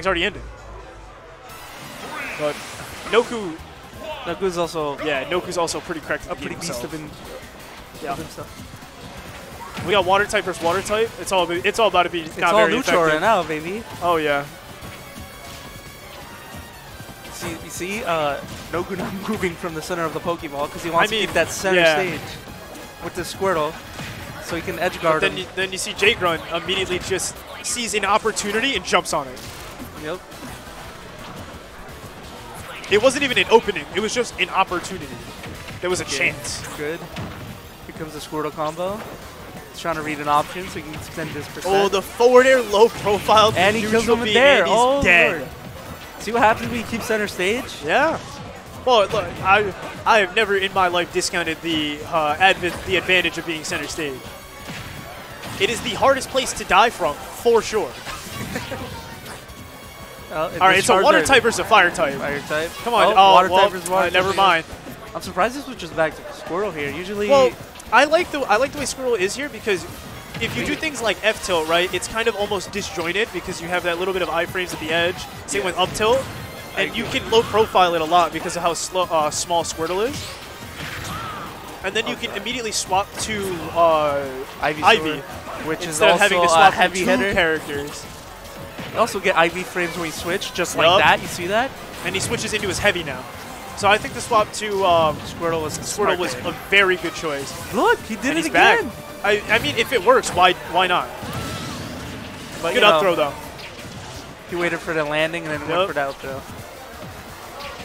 it's already ended. But Noku, Noku's also yeah, Noku's also pretty correct. a pretty beast of, him, Yeah. himself. We got water type versus water type. It's all it's all about to be It's not all very neutral effective. right now, baby. Oh yeah. See, you see, uh, Noku not moving from the center of the Pokeball because he wants I mean, to keep that center yeah. stage with the Squirtle, so he can edge But guard then him. you, then you see JayGrunt immediately just sees an opportunity and jumps on it. Yep. It wasn't even an opening. It was just an opportunity. There was a Okay. chance. Good. Here comes the Squirtle combo. He's trying to read an option so he can extend his percent. Oh, the forward air low profile. and he kills him there. he's oh, dead. Lord. See what happens when you keep center stage? Yeah. Well, look, I I have never in my life discounted the uh, adv- the advantage of being center stage. It is the hardest place to die from, for sure. Uh, All right, it's a water type versus a fire type. Fire type. Come on, Oh, oh, water well, type versus water uh, never mind. I'm surprised this was just back to Squirtle here. Usually, Well, I like the I like the way Squirtle is here because if you do things like F tilt, right, it's kind of almost disjointed because you have that little bit of iframes at the edge. Same with up tilt, and you can low profile it a lot because of how slow, uh, small Squirtle is. And then you can immediately swap to uh, Ivy, which is also of having to a swap heavy from two hitter. characters. You also get IV frames when you switch, just like that. You see that? And he switches into his heavy now. So I think the swap to um, Squirtle was Squirtle was a very good choice. Look, he did And it again. back. I, I mean, if it works, why why not? But, Good you up know, throw though. He waited for the landing and then Yup. went for the out throw.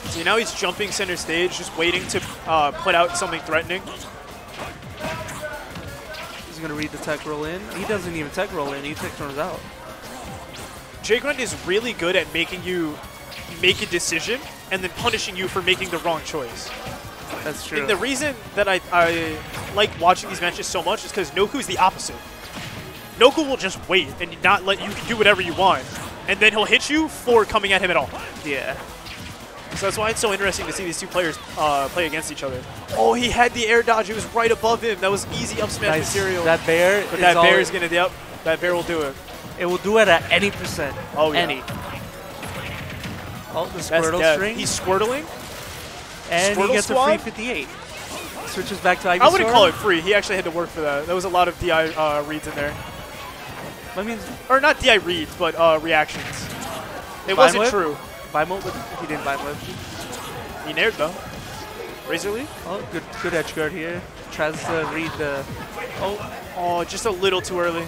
See, now he's jumping center stage, just waiting to uh, put out something threatening. He's gonna read the tech roll in. He doesn't even tech roll in. He tech turns out. Grunt is really good at making you make a decision and then punishing you for making the wrong choice. That's true. And the reason that I, I like watching these matches so much is because Noku is the opposite. Noku will just wait and not let you do whatever you want. And then he'll hit you for coming at him at all. yeah. So that's why it's so interesting to see these two players uh, play against each other. Oh, he had the air dodge. It was right above him. That was easy up smash Nice. material. That bear. but is that bear is going to, yep, that bear will do it. It will do it at any percent. Oh, yeah. Any. Oh, the Squirtle dead. string. He's squirtling. and he gets a free 58. Switches back to Ivysaur. I wouldn't call it free. He actually had to work for that. There was a lot of DI uh, reads in there. I mean, Or not DI reads, but uh, reactions. It Vine wasn't whip? true. Vimo, but he didn't Vine whip. He naired though. Razor Leaf? Oh, good, good edge guard here. Tries to read the, oh, Oh, just a little too early.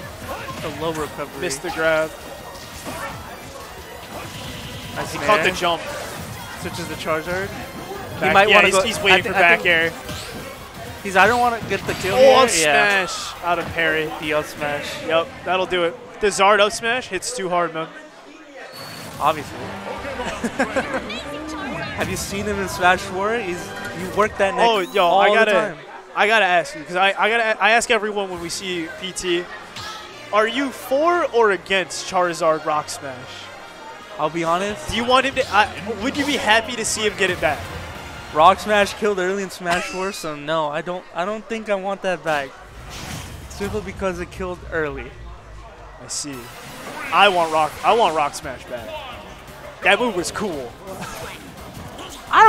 the low recovery. Missed the grab. Nice He caught the jump. Switches the Charizard. Back- he might yeah, want to he's, go. he's I waiting for I back air. He's either want to get the kill Oh, here. up yeah. smash out of parry. The up smash, Yep, that'll do it. The Zard up smash hits too hard, man. obviously. Have you seen him in Smash 4? He's you work that neck Oh, yo, I gotta, time. I gotta ask you because I, I gotta, I ask everyone when we see PT, are you for or against Charizard Rock Smash? I'll be honest. Do you want him to? I, would you be happy to see him get it back? Rock Smash killed early in Smash 4, so no, I don't. I don't think I want that back. Simply because it killed early. I see. I want Rock. I want Rock Smash back. That move was cool.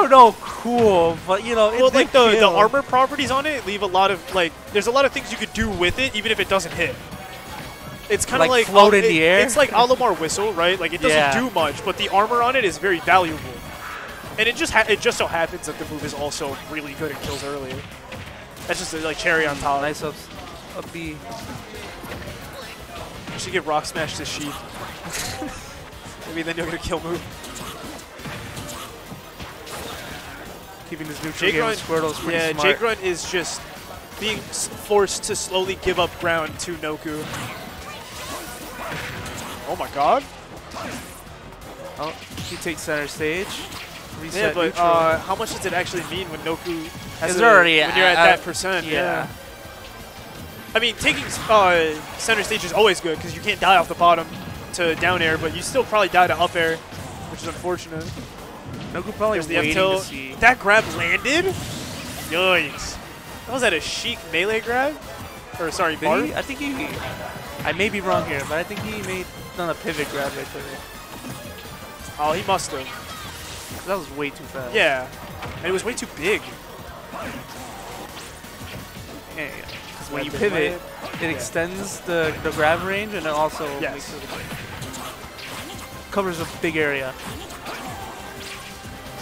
I don't know, cool, but you know, it Well, like the, the armor properties on it leave a lot of like. There's a lot of things you could do with it, even if it doesn't hit. It's kind of Like like, float in the air? It's like Olimar Whistle, right? Like it doesn't Yeah. do much, but the armor on it is very valuable. And it just ha- it just so happens that the move is also really good and kills early. That's just a, like cherry on top. Nice up, up B. You should give Rock Smash to Sheik. Maybe then you'll get a kill move. Keeping his neutral Jake game Grunt, Squirtle is pretty yeah, smart. JayGrunt is just being forced to slowly give up ground to Noku. Oh my god. Oh, he takes center stage. Yeah, but uh, how much does it actually mean when Noku has Is a, already when you're at at- that percent? yeah. I mean, taking uh, center stage is always good because you can't die off the bottom to down air, but you still probably die to up air, which is unfortunate. Noku probably There's the waiting to see. That grab landed? Yikes. That was that a chic melee grab? Or sorry, bar? I think he. I may be wrong here, but I think he made done a pivot grab right there. Oh, he must have. That was way too fast. Yeah. And it was way too big. Yeah, yeah. 'Cause when you Yeah, pivot, yeah. it extends the, the grab range and it also Yes. makes it covers a big area.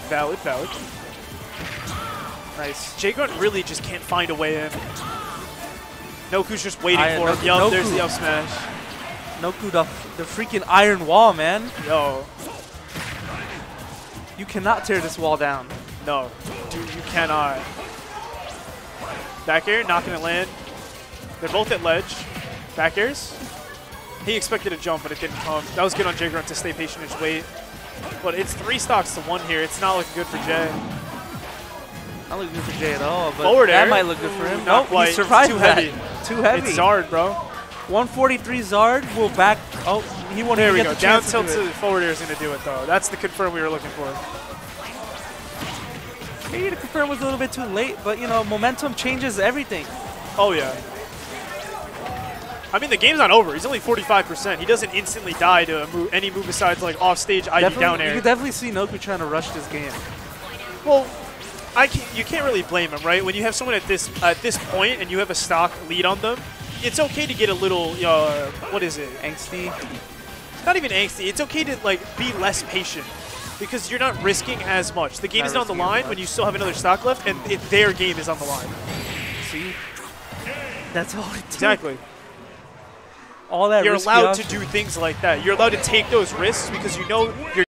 Valid, valid. Nice. Jay really just can't find a way in. Noku's just waiting I- for him. Noku- Yup, there's the up smash. Noku, the, the freaking iron wall, man. Yo, You cannot tear this wall down. no. Dude, you cannot. Back air, not gonna land. They're both at ledge. Back airs. He expected a jump, but it didn't come. That was good on Jay to stay patient and just wait. But it's three stocks to one here. It's not looking good for Jay. Not looking good for Jay at all, but Forward that air? might look good for him. Ooh, No, not quite. he survived Too that. heavy. Too heavy. It's Zard, bro. 143 Zard will back. Oh, he won't There we go. Down tilt to do the forward air is going to do it, though. That's the confirm we were looking for. Maybe the confirm was a little bit too late, but you know, momentum changes everything. Oh, yeah. I mean, the game's not over. He's only 45%. He doesn't instantly die to a move, any move besides, like, off-stage ID Definitely- down You air. can definitely see Noku trying to rush this game. Well, I can, you can't really blame him, right? When you have someone at this at this point and you have a stock lead on them, it's okay to get a little, uh, what is it? Angsty. Not even angsty. It's okay to like be less patient because you're not risking as much. The game is Not is on the line when you still have another stock left, and it, their game is on the line. See? That's all it took. Exactly. All that You're allowed to do things like that. You're allowed to take those risks because you know you're